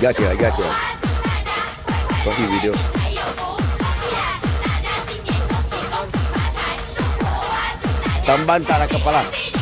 got you, I got you. Fuck video. Tamban tak ada kepala.